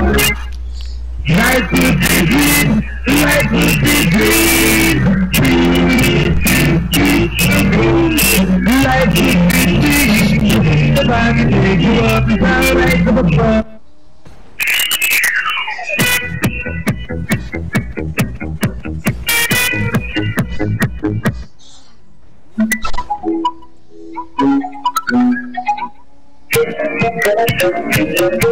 Life would be green, life would be green. Life would be green. Could take you up the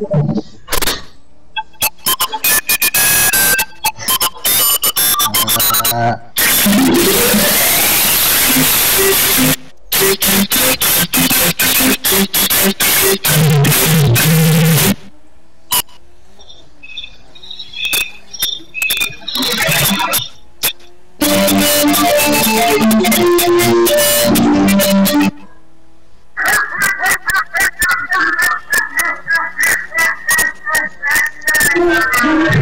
paradise of a club.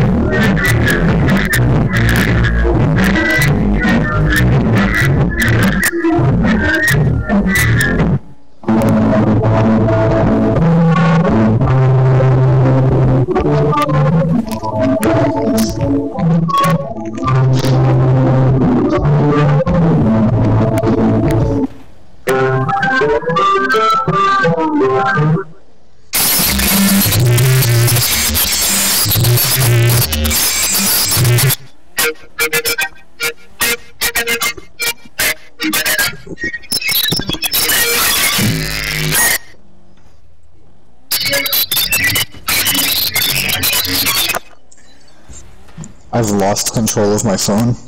I've lost control of my phone.